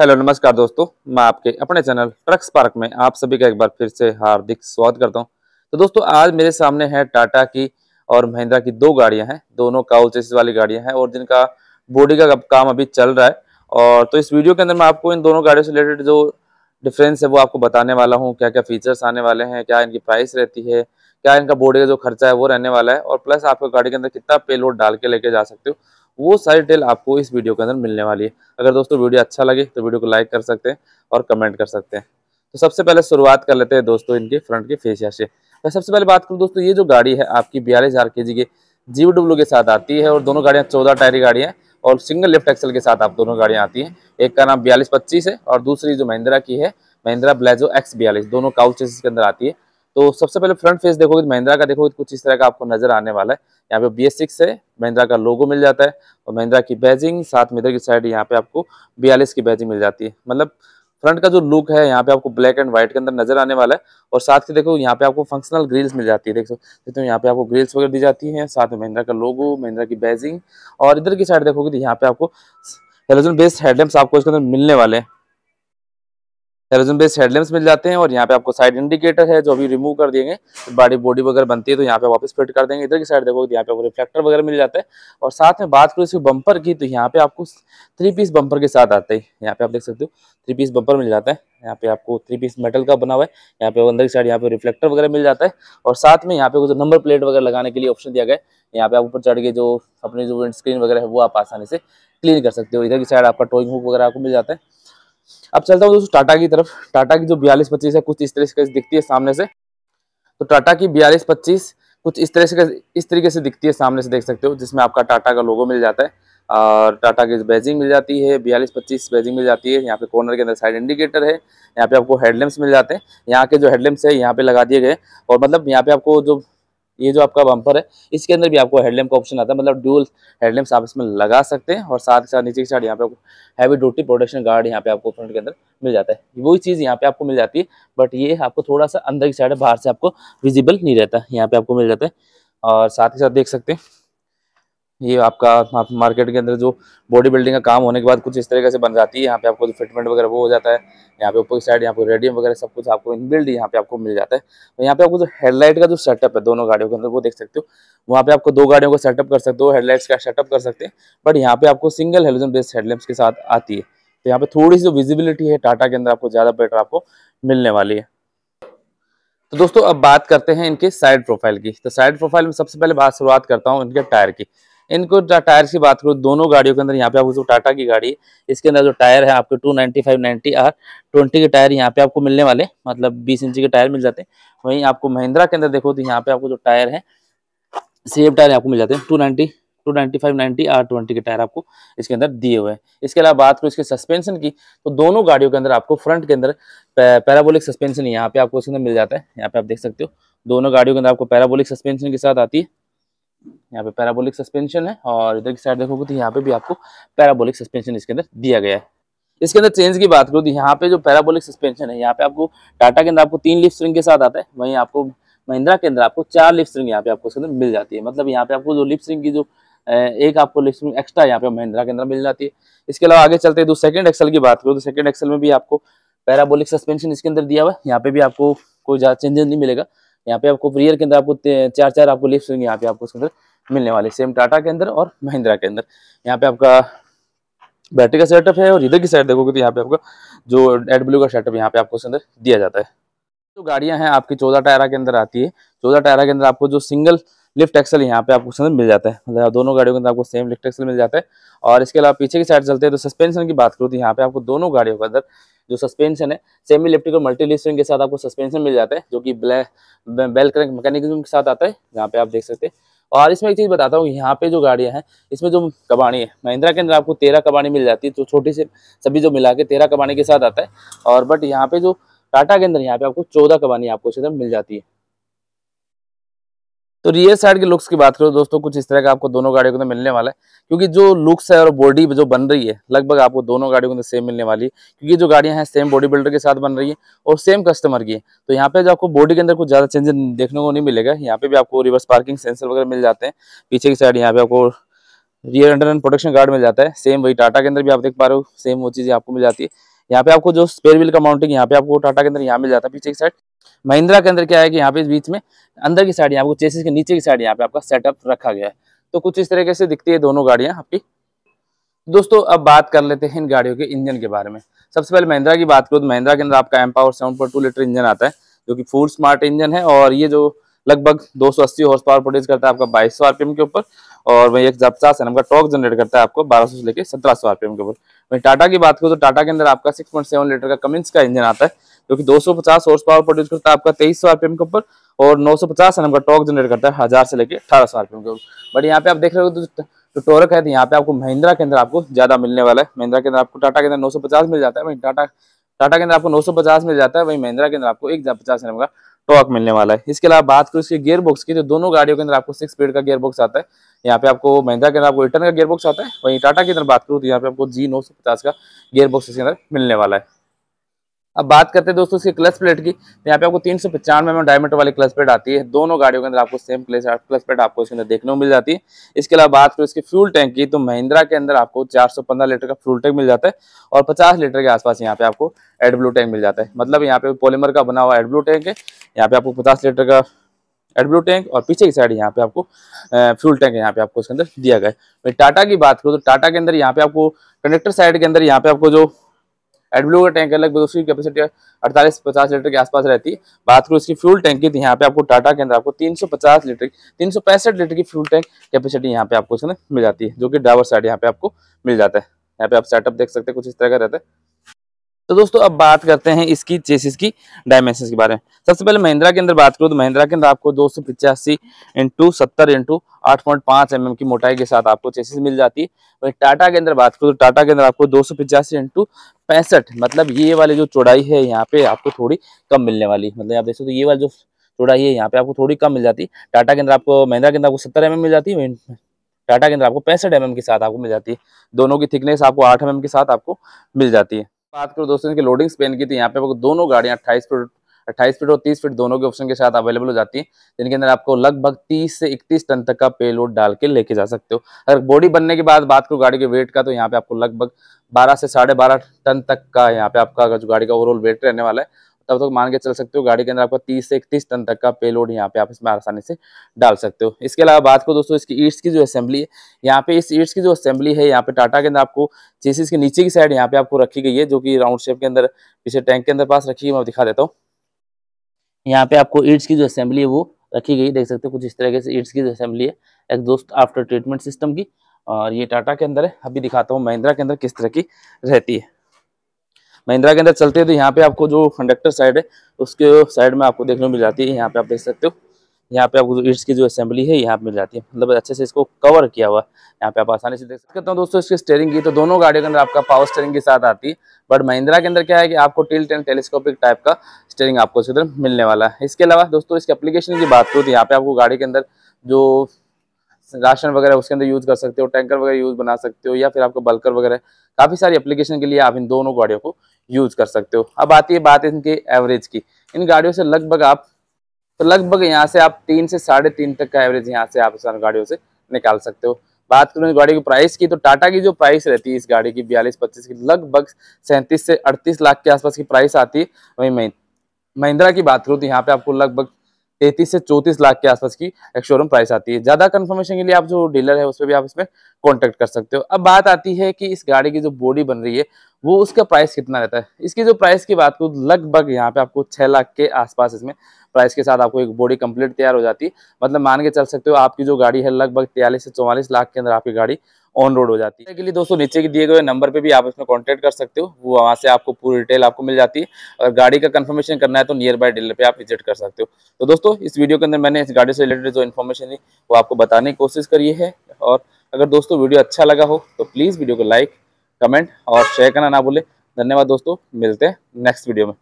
Hello, नमस्कार दोस्तों। मैं आपके अपने चैनल ट्रक्स पार्क में आप सभी का एक बार फिर से हार्दिक स्वागत करता हूँ। तो दोस्तों, आज मेरे सामने है टाटा की और महिंद्रा की दो गाड़ियाँ हैं। दोनों काउल चेसिस वाली गाड़ियाँ हैं और जिनका बॉडी का काम अभी चल रहा है। और तो इस वीडियो के अंदर मैं आपको इन दोनों गाड़ियों से रिलेटेड जो डिफरेंस है, वो आपको बताने वाला हूँ। क्या क्या फीचर्स आने वाले हैं, क्या इनकी प्राइस रहती है, क्या इनका बॉडी का जो खर्चा है, वो रहने वाला है। और प्लस आपको गाड़ी के अंदर कितना पेलोड डाल के लेके जा सकते हो। वो सारी डिटेल आपको इस वीडियो के अंदर मिलने वाली है। अगर दोस्तों वीडियो अच्छा लगे तो वीडियो को लाइक कर सकते हैं और कमेंट कर सकते हैं। तो सबसे पहले शुरुआत कर लेते हैं दोस्तों इनके फ्रंट के फेसिया से। मैं सबसे पहले बात करूँ दोस्तों, ये जो गाड़ी है आपकी बयालीस हज़ार के जी के जीव डब्ल्यू के साथ आती है और दोनों गाड़ियाँ चौदह टायरी गाड़ियाँ और सिंगल लिफ्ट एक्सल के साथ आप दोनों गाड़ियाँ आती हैं। एक का नाम बयालीस पच्चीस है और दूसरी जो महिंद्रा की है, महिंद्रा ब्लेजो एक्स बयालीस, दोनों काउचेस के अंदर आती है। तो सबसे पहले फ्रंट फेस देखोगे महिंद्रा का देखोगे कुछ इस तरह का आपको नज़र आने वाला है। यहाँ पे बी एस सिक्स है, महिंद्रा का लोगो मिल जाता है और महिंद्रा की बैजिंग साथ में इधर की साइड यहाँ पे आपको बयालीस की बैजिंग मिल जाती है। मतलब फ्रंट का जो लुक है, यहाँ पे आपको ब्लैक एंड व्हाइट के अंदर नज़र आने वाला है और साथ ही देखो यहाँ पे आपको फंक्शनल ग्रिल्स मिल जाती है, देख सकते हो। यहाँ पे आपको ग्रिल्स वगैरह दी जाती है, साथ में महिंद्रा का लोगो महिंद्रा की बैजिंग और इधर की साइड देखोगे तो यहाँ पे आपको हेलोजन बेस्ड हेडलैम्प्स आपको इसके अंदर मिलने वाले हैं। हेलोजन बेस्ड हेडलैम्प्स मिल जाते हैं और यहाँ पे आपको साइड इंडिकेटर है जो अभी रिमूव कर दिएँगे बॉडी बॉडी वगैरह बनती है तो यहाँ पे वापस फिट कर देंगे इधर की साइड देखो यहाँ पे आपको रिफ्लेक्टर वगैरह मिल जाता है और साथ में बात करूँ इसके बम्पर की तो यहाँ पे आपको थ्री पीस बंपर के साथ आते हैं यहाँ पे आप देख सकते हो थ्री पीस बंपर मिल जाता है यहाँ पे आपको थ्री पीस मेटल का बना हुआ है यहाँ पे अंदर की साइड यहाँ पे रिफ्लेक्टर वगैरह मिल जाता है और साथ में यहाँ पे कुछ नंबर प्लेट वगैरह लगाने के लिए ऑप्शन दिया गया है यहाँ पे आप ऊपर चढ़ के जो अपनी जो स्क्रीन वगैरह है वो आप आसानी से क्लीन कर सकते हो इधर की साइड आपका टोइंग हुक वगैरह आपको मिल जाता है अब चलता हूँ दोस्तों टाटा की तरफ़। टाटा की जो बयालीस पच्चीस है, कुछ इस तरह से दिखती है सामने से? तो टाटा की बयालीस पच्चीस कुछ इस तरह से इस तरीके से दिखती है सामने से देख सकते हो, जिसमें आपका टाटा का लोगो मिल जाता है। और टाटा की बैजिंग मिल जाती है बयालीस पच्चीस बैजिंग मिल जाती है। यहाँ पे कॉर्नर के अंदर साइड इंडिकेटर है, यहाँ पे आपको हेडलैम्प्स मिल जाते हैं। यहाँ के जो हेडलैम्प्स है, यहाँ पे लगा दिए गए और मतलब यहाँ पे आपको जो ये जो आपका बम्पर है, इसके अंदर भी आपको हेडलैम्प का ऑप्शन आता है। मतलब ड्यूल हेडलैम्प्स आप इसमें लगा सकते हैं और साथ के साथ नीचे की साइड यहाँ पे आपको हैवी ड्यूटी प्रोटेक्शन गार्ड यहाँ पे आपको फ्रंट के अंदर मिल जाता है। वही चीज़ यहाँ पे आपको मिल जाती है बट ये आपको थोड़ा सा अंदर की साइड बाहर से आपको विजिबल नहीं रहता, यहाँ पे आपको मिल जाता है। और साथ ही साथ देख सकते हैं ये आपका, आप मार्केट के अंदर जो बॉडी बिल्डिंग का काम होने के बाद कुछ इस तरीके से बन जाती है, यहाँ पे आपको जो फिटमेंट वगैरह वो हो जाता है, यहाँ पे ऊपर की साइड यहाँ पे रेडियम वगैरह सब कुछ आपको इन बिल्ड यहाँ पे आपको मिल जाता है। तो यहाँ पे आपको जो हेडलाइट का जो सेटअप है, दोनों गाड़ियों के अंदर, वो देख सकते हो। वहाँ पे आपको दो गाड़ियों को सेटअप कर सकते हो हेडलाइट्स का सेटअप कर सकते हैं बट यहाँ पे आपको सिंगल हेलोजन बेस्ड हेडलैम्प्स के साथ आती है। तो यहाँ पे थोड़ी सी जो विजिबिलिटी है टाटा के अंदर आपको ज़्यादा बेटर आपको मिलने वाली है। तो दोस्तों, अब बात करते हैं इनके साइड प्रोफ़ाइल की। तो साइड प्रोफ़ाइल में सबसे पहले बात शुरुआत करता हूँ इनके टायर की। इनको टायर की बात करूँ, दोनों गाड़ियों के अंदर यहाँ पे आपको जो टाटा की गाड़ी, इसके अंदर जो टायर है आपके two ninety five ninety R twenty के टायर यहाँ पे आपको मिलने वाले मतलब बीस इंची के टायर मिल जाते हैं। वहीं आपको महिंद्रा के अंदर देखो तो यहाँ पे आपको जो टायर है, सेम टायर आपको मिल जाते हैं two ninety two ninety five ninety R twenty के टायर आपको इसके अंदर दिए हुए हैं। इसके अलावा बात करूँ इसके सस्पेंशन की तो दोनों गाड़ियों के अंदर आपको फ्रंट के अंदर पैराबोलिक सस्पेंशन यहाँ पे आपको इसके अंदर मिल जाता है। यहाँ पे आप देख सकते हो, दोनों गाड़ियों के अंदर आपको पैराबोलिक सस्पेंशन के साथ आती है। यहाँ पे पैराबोलिक सस्पेंशन है और इधर की साइड देखोगे तो यहाँ पे भी आपको पैराबोलिक सस्पेंशन इसके अंदर दिया गया है इसके अंदर चेंज की बात करूँ तो यहाँ पे जो पैराबोलिक सस्पेंशन है यहाँ पे आपको टाटा के अंदर आपको तीन लिफ्ट स्ट्रिंग के साथ आता है वहीं आपको महिंद्रा के अंदर आपको चार लिफ्ट स्ट्रिंग यहाँ पे आपको इसके अंदर मिल जाती है मतलब यहाँ पे आपको जो लिफ्ट स्ट्रिंग की जो एक आपको लिफ्ट स्ट्रिंग एक्स्ट्रा यहाँ पे महिंद्रा के अंदर मिल जाती है इसके अलावा आगे चलते हैं तो सेकंड एक्सल की बात करूँ तो सेकंड एक्सल में भी आपको पैराबोलिक सस्पेंशन इसके अंदर दिया हुआ है यहाँ पे भी आपको कोई ज़्यादा चेंजेस नहीं मिलेगा यहाँ पे आपको प्रियर के अंदर आपको चार चार आपको लिफ्ट स्ट्रिंग यहाँ पे आपको इसके अंदर मिलने वाली सेम टाटा के अंदर और महिंद्रा के अंदर। यहाँ पे आपका बैटरी का सेटअप है और इधर की साइड देखोगे तो यहाँ पे आपका जो एड ब्लू का सेटअप यहाँ पे आपको अंदर दिया जाता है। जो गाड़ियाँ हैं आपकी चौदह टायरा के अंदर आती है। चौदह टायरा के अंदर आपको जो सिंगल लिफ्ट एक्सल यहाँ पे आपको मिल जाता है। मतलब दोनों गाड़ियों के अंदर आपको सेम लिफ्ट एक्सल मिल जाता है। और इसके अलावा पीछे की साइड चलते हैं तो सस्पेंशन की बात करूँ तो यहाँ पे आपको दोनों गाड़ियों के अंदर जो सस्पेंशन है सेमी लिफ्टिक और मल्टी लिफ्टिंग के साथ आपको सस्पेंशन मिल जाता है, जो कि बेल क्रैंक मैकेनिज्म के साथ आता है। जहाँ पे आप देख सकते हैं। और इसमें एक चीज़ बताता हूँ, यहाँ पे जो गाड़ियाँ हैं, इसमें जो कबाड़ी है, महिंद्रा के अंदर आपको तेरह कबाड़ी मिल जाती है तो छोटी से सभी जो मिला के तेरह कबाड़ी के साथ आता है। और बट यहाँ पे जो टाटा के अंदर यहाँ पे आपको चौदह कबाड़ी आपको मिल जाती है। तो रियर साइड के लुक्स की बात करो, दोस्तों, कुछ इस तरह का आपको दोनों गाड़ियों के मिलने वाला है, क्योंकि जो लुक्स है और बॉडी जो बन रही है, लगभग आपको दोनों गाड़ियों के सेम मिलने वाली है, क्योंकि जो गाड़ियाँ हैं सेम बॉडी बिल्डर के साथ बन रही है और सेम कस्टमर की है। तो यहाँ पे जो आपको बॉडी के अंदर कुछ ज़्यादा चेंजेस देखने को नहीं मिलेगा, यहाँ पे भी आपको रिवर्स पार्किंग सेंसर वगैरह मिल जाते हैं। पीछे की साइड यहाँ पे आपको rear under and protection guard मिल जाता है सेम वही टाटा के अंदर भी आप देख पा रहे हो सेम वो चीज़ें आपको मिल जाती है। यहाँ पे आपको जो स्पेयर व्हील का माउंटिंग यहाँ पे आपको टाटा के अंदर यहाँ मिल जाता है, पीछे की साइड महिंद्रा के अंदर क्या है कि यहाँ पे बीच में अंदर की साइड यहाँ पे चेसिस के नीचे की साइड यहाँ पे आपका सेटअप रखा गया है। तो कुछ इस तरीके से दिखती है दोनों गाड़ियाँ आपकी। दोस्तों, अब बात कर लेते हैं इन गाड़ियों के इंजन के बारे में। सबसे पहले महिंद्रा की बात करूँ तो महिंद्रा के अंदर आपका M power seven litre engine आता है, जो कि फुल स्मार्ट इंजन है और ये जो लगभग 280 हॉर्स पावर प्रोड्यूस करता है आपका 2200 आरपीएम के ऊपर, और वही एक पचास एनएम का टॉक जनरेट करता है आपको 1200 से लेकर 1700 आरपीएम के ऊपर। वही टाटा की बात करूँ तो टाटा के अंदर आपका 6.7 लीटर का कमिंस का इंजन आता है, जो कि 250 हॉर्स पावर प्रोड्यूस करता है आपका 2300 आरपीएम के ऊपर, और 950 एनएम का टॉक जनरेट करता है हज़ार से लेकर अठारह आरपीएम के ऊपर। बट यहाँ पे आप देख रहे हो तो तो टोरक है तो यहाँ पे आपको महिंद्रा के अंदर आपको ज़्यादा मिलने वाला है। महिंद्रा के अंदर आपको टाटा के अंदर 950 मिल जाता है, वही टाटा टाटा के अंदर आपको 950 मिल जाता है, वही महिंद्रा के अंदर आपको एक हज़ार पचास का टॉक मिलने वाला है। इसके अलावा बात करूँ इसके गेयर बॉक्स की तो दोनों गाड़ियों के अंदर आपको सिक्स स्पीड का गेयर बॉक्स आता है। यहाँ पे आपको महिंद्रा के अंदर आपको रिटर्न का गेयर बॉक्स आता है। वहीं टाटा के अंदर बात करूँ तो यहाँ पे आपको जी नौ सौ पचास का गेयर बॉक्स इसके अंदर मिलने वाला है। अब बात करते हैं दोस्तों इसकी क्लच प्लेट की। तो यहाँ पे आपको तीन सौ पचानवे में डायमीटर वाली क्लच प्लेट आती है। दोनों गाड़ियों के अंदर आपको सेम क्लच क्लच प्लेट आपको इसके अंदर देखने को मिल जाती है। इसके अलावा बात करें इसके फ्यूल टैंक की तो महिंद्रा के अंदर आपको 415 लीटर का फ्यूल टैंक मिल जाता है और 50 लीटर के आसपास यहाँ पे आपको एडब्लू टैंक मिल जाता है। मतलब यहाँ पे पॉलीमर का बना हुआ एडब्लू टैंक है। यहाँ पे आपको पचास लीटर का एडब्लू टैंक और पीछे की साइड यहाँ पे आपको फ्यूल टैंक यहाँ पे आपको इसके अंदर दिया गया है। टाटा की बात करो तो टाटा के अंदर यहाँ पे आपको कंडक्टर साइड के अंदर यहाँ पे आपको जो एडब्लू का टैंक है, लगभग उसकी कैपेसिटी अड़तालीस पचास लीटर के आसपास रहती है। बात करूँ इसकी फ्यूल टैंक की तो यहाँ पे आपको टाटा के अंदर आपको 350 लीटर तीन लीटर की फ्यूल टैंक कैपेसिटी यहाँ पे आपको इसमें मिल जाती है, जो कि ड्राइवर साइड यहाँ पे आपको मिल जाता है। यहाँ पे आप सेटअप देख सकते हैं, कुछ इस तरह का रहता है। तो दोस्तों, अब बात करते हैं इसकी, चेसिस की डायमेंशन के बारे में। सबसे पहले महिंद्रा के अंदर बात करूँ तो महिंद्रा के अंदर आपको दो सौ पिचासी इंटू सत्तर इंटू आठ पॉइंट पाँच एम की मोटाई के साथ आपको चेसिस मिल जाती है। वही टाटा के अंदर बात करूँ तो टाटा के अंदर आपको दो सौ पिचासी इंटू पैंसठ मतलब ये वाली जो चौड़ाई है यहाँ पे आपको थोड़ी कम मिलने वाली मतलब आप देख सकते ये वाली जो चौड़ाई है यहाँ पे आपको थोड़ी कम मिल जाती है। टाटा के अंदर आपको, महिंद्रा के अंदर आपको सत्तर एम मिल जाती है टाटा के अंदर आपको पैंसठ एम के साथ आपको मिल जाती है। दोनों की थिकनेस आपको आठ एम के साथ आपको मिल जाती है। बात करो दोस्तों, इनकी लोडिंग स्पेन की तो यहाँ पे आपको दोनों गाड़ियाँ अट्ठाईस फीट अट्ठाईस फीट और तीस फीट दोनों के ऑप्शन के साथ अवेलेबल हो जाती है, जिनके अंदर आपको लगभग तीस से इकतीस टन तक का पेलोड डाल के लेके जा सकते हो। अगर बॉडी बनने के बाद बात करो गाड़ी के वेट का तो यहाँ पे आपको लगभग बारह से साढ़े बारह टन तक का यहाँ पे आपका जो गाड़ी का ओवरऑल वेट रहने वाला है। तब तक मान के चल सकते हो, गाड़ी के अंदर आपका 30 से इकतीस टन तक का पेलोड यहाँ पे आप इसमें आसानी से डाल सकते हो। इसके अलावा बात को दोस्तों, इसकी ईट्स की जो असेंबली है, यहाँ पे इस ईट्स की जो असेंबली है, यहाँ पे टाटा के अंदर आपको चेसिस के नीचे की साइड यहाँ पे आपको रखी गई है, जो कि राउंड शेप के अंदर, पीछे टैंक के अंदर पास रखी है, मैं दिखा देता हूँ। यहाँ पे आपको ईट्स की जो असेंबली है, वो रखी गई देख सकते हो कुछ इस तरीके से ईट्स की जो असेंबली है, एक दोस्त आफ्टर ट्रीटमेंट सिस्टम की, और ये टाटा के अंदर है, अभी दिखाता हूँ, महिंद्रा के अंदर किस तरह की रहती है। महिंद्रा के अंदर चलते हैं तो यहाँ पे आपको जो कंडक्टर साइड है, उसके साइड में आपको देखने को मिल जाती है, यहाँ पे आप देख सकते हो। यहाँ पे आपको ईट्स की जो असेंबली है, यहाँ पे मिल जाती है। मतलब अच्छे से इसको कवर किया हुआ यहाँ पे आप आसानी से देख सकते हो। दोस्तों, इसकी स्टेयरिंग की तो दोनों गाड़ियों के अंदर आपका पावर स्टेयरिंग के साथ आती है। बट महिंद्रा के अंदर क्या है कि आपको टिल्ट एंड टेलीस्कोपिक टाइप का स्टेयरिंग आपको इसके मिलने वाला है। इसके अलावा दोस्तों, इसके एप्लीकेशन की बात करूँ तो यहाँ पे आपको गाड़ी के अंदर जो राशन वगैरह उसके अंदर यूज़ कर सकते हो टैंकर वगैरह यूज़ बना सकते हो, या फिर आपको बल्कर वगैरह काफ़ी सारी एप्लीकेशन के लिए आप इन दोनों गाड़ियों को यूज़ कर सकते हो। अब आती है बात इनके एवरेज की। इन गाड़ियों से लगभग आप तो लगभग यहाँ से आप तीन से साढ़े तीन तक का एवरेज यहाँ से आप इस गाड़ियों से निकाल सकते हो। बात करूँ इस गाड़ी की प्राइस की तो टाटा की जो प्राइस रहती है इस गाड़ी की बयालीस पच्चीस की, लगभग सैंतीस से अड़तीस लाख के आसपास की प्राइस आती है। वही महिंद्रा की बात करूँ तो यहाँ पे आपको लगभग तैतीस से चौतीस लाख के आसपास की एक शोरूम प्राइस आती है। ज़्यादा कंफर्मेशन के लिए आप जो डीलर है, उस पर भी आप इसमें कॉन्टेक्ट कर सकते हो। अब बात आती है कि इस गाड़ी की जो बॉडी बन रही है, वो उसका प्राइस कितना रहता है? इसकी जो प्राइस की बात करूँ, लगभग यहाँ पे आपको छह लाख के आसपास इसमें प्राइस के साथ आपको एक बॉडी कंप्लीट तैयार हो जाती है। मतलब मान के चल सकते हो, आपकी जो गाड़ी है, लगभग तैयालीस से चौवालीस लाख के अंदर आपकी गाड़ी ऑन रोड हो जाती है। के लिए दोस्तों, नीचे के दिए गए नंबर पे भी आप इसमें कांटेक्ट कर सकते हो। वो वहाँ से आपको पूरी डिटेल आपको मिल जाती है। अगर गाड़ी का कंफर्मेशन करना है तो नियर बाय डीलर पे आप विज़िट कर सकते हो। तो दोस्तों, इस वीडियो के अंदर मैंने इस गाड़ी से रिलेटेड जो इन्फॉर्मेशन है, वो आपको बताने की कोशिश करी है। और अगर दोस्तों वीडियो अच्छा लगा हो तो प्लीज़ वीडियो को लाइक कमेंट और शेयर करना ना भूलें। धन्यवाद दोस्तों। मिलते हैं नेक्स्ट वीडियो में।